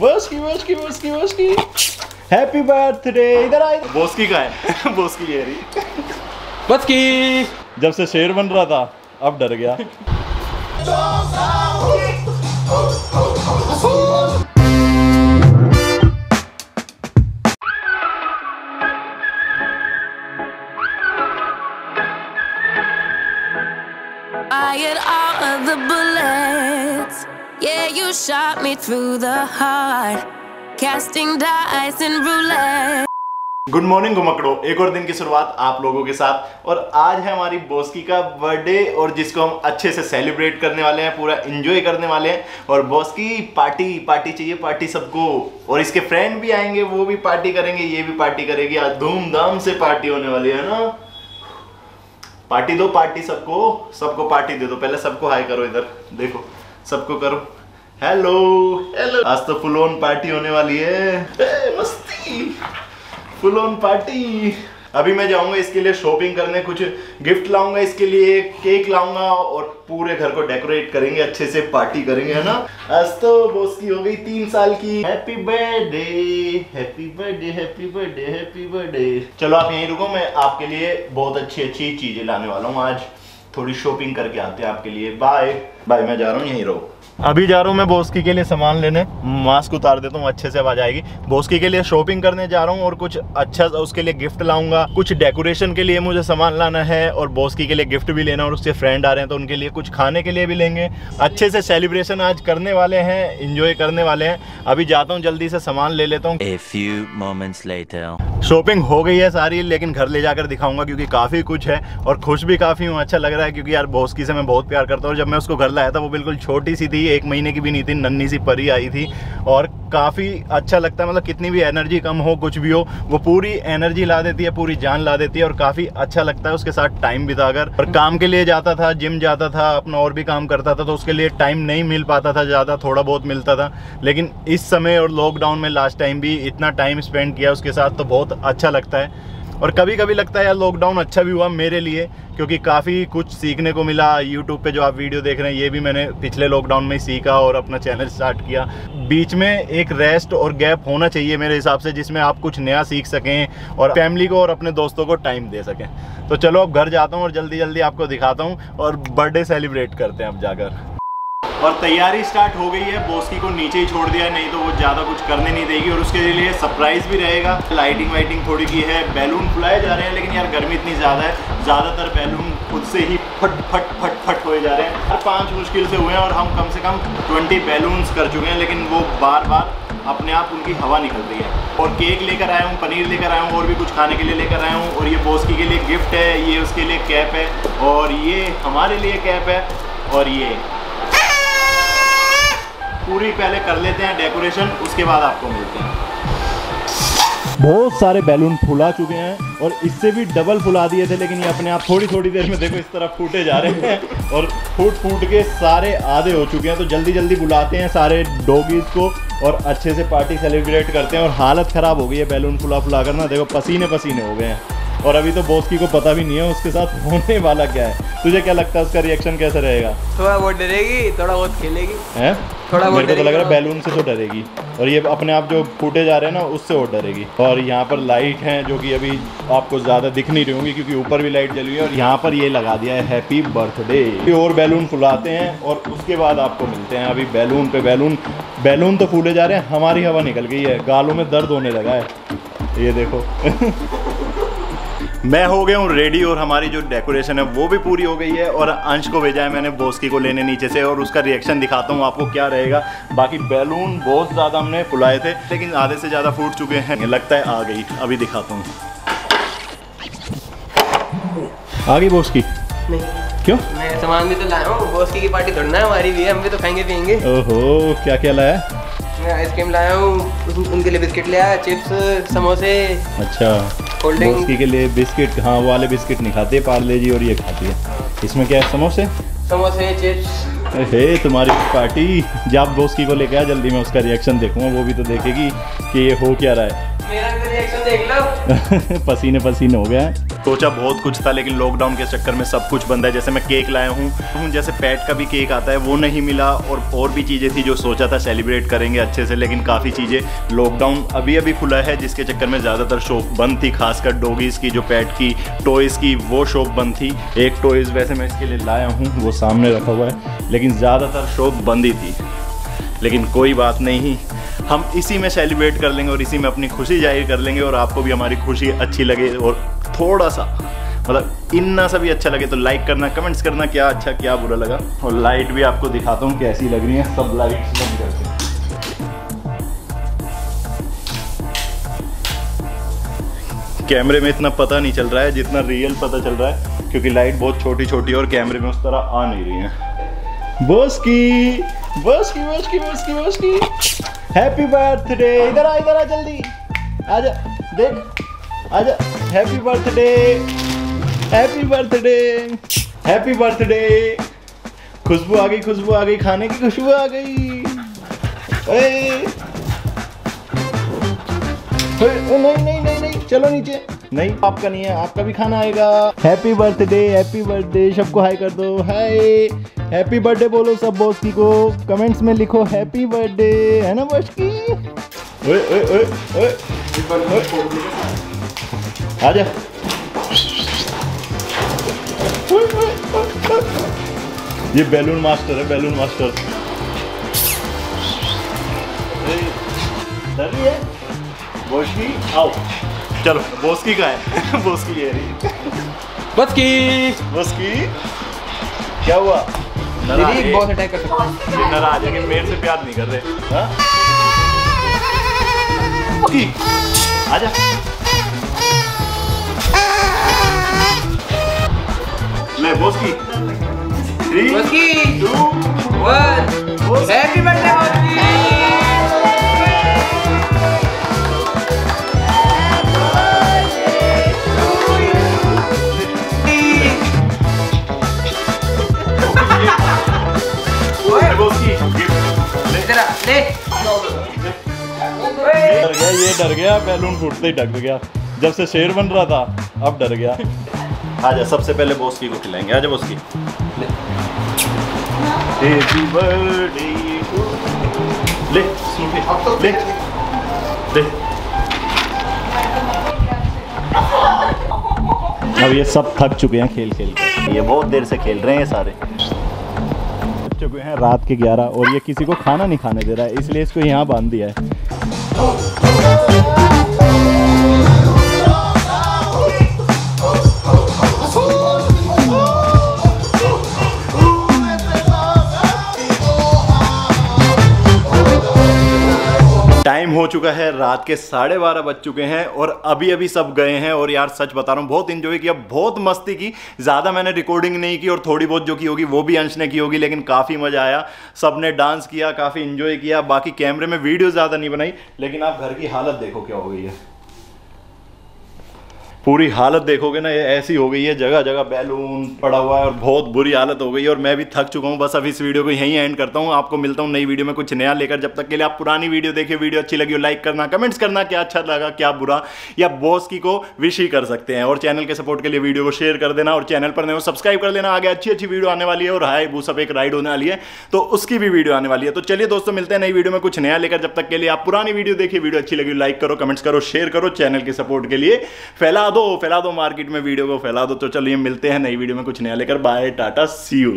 Boski Boski Boski Boski happy birthday इधर आए बोस्की का है। बोस्की ये रही। बस की जब से शेर बन रहा था अब डर गया। Fired all of the bullets. Yeah, you shot me through the heart. Casting dice and roulette. Good morning घुमकड़ो एक और दिन की शुरुआत आप लोगों के साथ। और आज है हमारी बोस्की का बर्थडे और जिसको हम अच्छे से सेलिब्रेट करने वाले हैं पूरा एंजॉय करने वाले हैं। और बोस्की पार्टी पार्टी चाहिए पार्टी सबको। और इसके फ्रेंड भी आएँगे वो भी पार्टी करेंगे ये भी पार्टी करेगी। आज धूमधाम से पार्टी होने वाली है ना? पार्टी दो पार्टी सबको। सबको पार्टी दे दो। पहले सबको हाई करो इधर। देखो सबको करो। हेलो हेलो आज तो फुल ऑन पार्टी होने वाली है। ए, मस्ती। फुल ऑन पार्टी अभी मैं जाऊँगा इसके लिए शॉपिंग करने कुछ गिफ्ट लाऊँगा इसके लिए केक लाऊँगा और पूरे घर को डेकोरेट करेंगे अच्छे से पार्टी करेंगे है ना? आज तो बोस की हो गई तीन साल की। Happy birthday happy birthday happy birthday happy birthday चलो आप यहीं रुको मैं आपके लिए बहुत अच्छी अच्छी चीज़ें लाने वाला हूँ आज। थोड़ी शॉपिंग करके आते हैं आपके लिए। बाय बाय मैं जा रहा हूँ यहीं रहो। अभी जा रहा हूँ मैं बोस्की के लिए सामान लेने। मास्क उतार देता हूँ अच्छे से आवाज़ आएगी। बोस्की के लिए शॉपिंग करने जा रहा हूँ और कुछ अच्छा सा उसके लिए गिफ्ट लाऊँगा। कुछ डेकोरेशन के लिए मुझे सामान लाना है और बोस्की के लिए गिफ्ट भी लेना और उसके फ्रेंड आ रहे हैं तो उनके लिए कुछ खाने के लिए भी लेंगे। अच्छे से सेलिब्रेशन आज करने वाले हैं इंजॉय करने वाले हैं। अभी जाता हूँ जल्दी से सामान ले लेता हूँ. शॉपिंग हो गई है सारी लेकिन घर ले जाकर दिखाऊँगा क्योंकि काफ़ी कुछ है और खुश भी काफ़ी हूँ अच्छा लग रहा है क्योंकि यार बोस्की से मैं बहुत प्यार करता हूँ जब मैं उसको घर लाया था वो बिल्कुल छोटी सी थी, एक महीने की भी नहीं थी नन्नी सी परी आई थी। और काफ़ी अच्छा लगता है मतलब कितनी भी एनर्जी कम हो, कुछ भी हो, वो पूरी एनर्जी ला देती है, पूरी जान ला देती है, और काफ़ी अच्छा लगता है, उसके साथ टाइम बिताकर। और काम के लिए जाता था, जिम जाता था, अपना और भी काम करता था तो उसके लिए टाइम नहीं मिल पाता था ज़्यादा, थोड़ा बहुत मिलता था। लेकिन इस समय और लॉकडाउन में लास्ट टाइम भी इतना टाइम स्पेंड किया, उसके साथ तो बहुत अच्छा लगता है। और कभी कभी लगता है यार लॉकडाउन अच्छा भी हुआ मेरे लिए, क्योंकि काफ़ी कुछ सीखने को मिला। यूट्यूब पे जो आप वीडियो देख रहे हैं, ये भी मैंने पिछले लॉकडाउन में ही सीखा और अपना चैनल स्टार्ट किया। बीच में एक रेस्ट और गैप होना चाहिए मेरे हिसाब से, जिसमें आप कुछ नया सीख सकें और फैमिली को और अपने दोस्तों को टाइम दे सकें। तो चलो अब घर जाता हूँ और जल्दी जल्दी आपको दिखाता हूँ और बर्थडे सेलिब्रेट करते हैं अब जाकर। और तैयारी स्टार्ट हो गई है। बोस्की को नीचे ही छोड़ दिया नहीं तो वो ज़्यादा कुछ करने नहीं देगी और उसके लिए सरप्राइज़ भी रहेगा। लाइटिंग वाइटिंग थोड़ी की है बैलून फुलाए जा रहे हैं, लेकिन यार गर्मी इतनी ज़्यादा है, ज़्यादातर बैलून खुद से ही फट फट फट फट हुए जा रहे हैं। हर पाँच मुश्किल से हुए हैं और हम कम से कम ट्वेंटी बैलून्स कर चुके हैं, लेकिन वो बार बार अपने आप उनकी हवा निकल रही है। और केक लेकर आया हूँ, पनीर लेकर आया हूँ, और भी कुछ खाने के लिए लेकर आया हूँ, और ये बोस्की के लिए गिफ्ट है, ये उसके लिए कैप है, और ये हमारे लिए कैप है, और ये पूरी पहले कर लेते हैं डेकोरेशन उसके बाद आपको मिलते हैं। बहुत सारे बैलून फुला चुके हैं और इससे भी डबल फुला दिए थे लेकिन ये अपने आप थोड़ी थोड़ी देर में देखो इस तरह फूटे जा रहे हैं और फूट फूट के सारे आधे हो चुके हैं। तो जल्दी जल्दी बुलाते हैं सारे डोगीज को और अच्छे से पार्टी सेलिब्रेट करते हैं और हालत ख़राब हो गई है बैलून फुला फुला कर ना देखो पसीने पसीने हो गए हैं। और अभी तो बोस्की को पता भी नहीं है उसके साथ होने वाला क्या है। तुझे क्या लगता है उसका रिएक्शन कैसे रहेगा? थोड़ा बहुत डरेगी थोड़ा बहुत खेलेगी। हैं? थोड़ा मेरे को तो लग रहा है बैलून से तो डरेगी। और ये अपने आप जो फूटे जा रहे हैं ना उससे और डरेगी। और यहाँ पर लाइट है जो कि अभी आपको ज़्यादा दिख नहीं रही होंगी क्योंकि ऊपर भी लाइट जली हुई है और यहाँ पर ये लगा दिया है हैप्पी बर्थडे। और बैलून फुलाते हैं और उसके बाद आपको मिलते हैं। अभी बैलून पे बैलून बैलून तो फूले जा रहे हैं हमारी हवा निकल गई है। गालों में दर्द होने लगा है। ये देखो। मैं हो गया हूँ रेडी और हमारी जो डेकोरेशन है वो भी पूरी हो गई है और अंश को भेजा है मैंने बोस्की को लेने नीचे से और उसका रिएक्शन दिखाता हूँ आपको क्या रहेगा। बाकी बैलून बहुत ज़्यादा हमने फुलाए थे लेकिन आधे से ज़्यादा फूट चुके हैं। लगता है आ गई। अभी दिखाता हूँ। आ गई बोस्की? नहीं। क्यों? मैं सामान भी तो लाया हूँ। बोस्की की पार्टी थोड़ी ना है हमारी भी। है हम भी तो खाएँगे पियेंगे। ओहो क्या क्या लाया? मैं आइसक्रीम लाया हूँ। उनके लिए बिस्किट लाया चिप्स समोसे। अच्छा। बोस्की के लिए बिस्किट हाँ वो वाले बिस्किट नहीं खाते पार्ले जी और ये खाती है इसमें क्या है समोसे समोसे चिप्स हे तुम्हारी पार्टी जब बोस्की को लेके आ जल्दी मैं उसका रिएक्शन देखूँगा वो भी तो देखेगी कि ये हो क्या रहा है। मेरा रिएक्शन देख लो। पसीने पसीने हो गया है। सोचा बहुत कुछ था, लेकिन लॉकडाउन के चक्कर में सब कुछ बंद है। जैसे मैं केक लाया हूँ जैसे पेट का भी केक आता है, वो नहीं मिला और और भी चीज़ें थी जो सोचा था सेलिब्रेट करेंगे अच्छे से, लेकिन काफ़ी चीज़ें लॉकडाउन अभी अभी खुला है, जिसके चक्कर में ज़्यादातर शॉप बंद थी, खासकर डोगीज़ की, जो पैट की टॉयज़ की, वो शॉप बंद थी। एक टॉयज़ वैसे मैं इसके लिए लाया हूँ, वो सामने रखा हुआ है, लेकिन ज़्यादातर शॉप बंद ही थी। लेकिन कोई बात नहीं, हम इसी में सेलिब्रेट कर लेंगे और इसी में अपनी खुशी ज़ाहिर कर लेंगे और आपको भी हमारी खुशी अच्छी लगे और थोड़ा सा। मतलब इतना सा भी अच्छा लगे तो लाइक करना कमेंट्स करना क्या अच्छा क्या बुरा लगा। और लाइट भी आपको दिखाता हूँ कैसी लग रही है, सब लाइट कैमरे में इतना पता नहीं चल रहा है, जितना रियल पता चल रहा है, क्योंकि लाइट बहुत छोटी छोटी और कैमरे में उस तरह आ नहीं रही है। बस की बस की बस की बस की बस की। हैप्पी बर्थडे इधर आ इधर आ, जल्दी। आजा देख। आजा happy birthday happy birthday happy birthday खुशबू आ गई खुशबू आ गई खाने की खुशबू आ गई। नहीं नहीं नहीं नहीं चलो नीचे। नहीं आपका नहीं है आपका भी खाना आएगा। हैप्पी बर्थडे हैप्पी बर्थडे सबको हाई कर दो। हाय हैप्पी बर्थडे बोलो सब बॉस्की को। कमेंट्स में लिखो हैप्पी बर्थडे है ना बॉस्की? ओए ओए ओए ओए। आजा। ये बैलून मास्टर है बैलून मास्टर। बोस्की आओ। चलो बोस्की का है। बोस्की ये रही की बोस्की। क्या हुआ? है? बॉस अटैक कर सकता है। ये नाराज़ है कि मेरे से प्यार नहीं कर रहे। हाँ? आजा। Boski. Three two one happy birthday Boski. डर गया ये डर गया बैलून फूटते ही डर गया। जब से शेर बन रहा था अब डर गया। आजा, सबसे पहले बोस्की को खिलाएँगे। आजा बोस्की बर्थडे ले। ले ले। अब ये सब थक चुके हैं खेल खेल के। ये बहुत देर से खेल रहे हैं सारे। थक चुके हैं रात के 11 और ये किसी को खाना नहीं खाने दे रहा है, इसलिए इसको यहाँ बाँध दिया है। टाइम हो चुका है, रात के साढ़े बारह बज चुके हैं और अभी अभी सब गए हैं और यार सच बता रहा हूँ, बहुत इंजॉय किया, बहुत मस्ती की। ज़्यादा मैंने रिकॉर्डिंग नहीं की और थोड़ी बहुत जो की होगी, वो भी अंश ने की होगी, लेकिन काफ़ी मज़ा आया। सबने डांस किया, काफ़ी इंजॉय किया, बाकी कैमरे में वीडियो ज़्यादा नहीं बनाई, लेकिन आप घर की हालत देखो क्या हो गई है। पूरी हालत देखोगे ना, ये ऐसी हो गई है जगह जगह बैलून पड़ा हुआ है और बहुत बुरी हालत हो गई है और मैं भी थक चुका हूँ। बस अब इस वीडियो को यहीं एंड करता हूँ। आपको मिलता हूँ नई वीडियो में कुछ नया लेकर। जब तक के लिए आप पुरानी वीडियो देखिए, वीडियो अच्छी लगी हो लाइक करना कमेंट्स करना, क्या अच्छा लगा, क्या बुरा, या बॉस की को विश ही कर सकते हैं। और चैनल के सपोर्ट के लिए वीडियो को शेयर कर देना और चैनल पर नहीं सब्सक्राइब कर लेना। आगे अच्छी अच्छी वीडियो आने वाली है और हाई वो सब एक राइड होने वाली है तो उसकी भी वीडियो आने वाली है। तो चलिए दोस्तों, मिलते हैं नई वीडियो में कुछ नया लेकर। जब तक के लिए आप पुरानी वीडियो देखिए, वीडियो अच्छी लगी लाइक करो कमेंट्स करो शेयर करो चैनल के सपोर्ट के लिए फैला दो, फैला दो मार्केट में वीडियो को, फैला दो। तो चलिए मिलते हैं नई वीडियो में कुछ नया लेकर। Bye Tata C you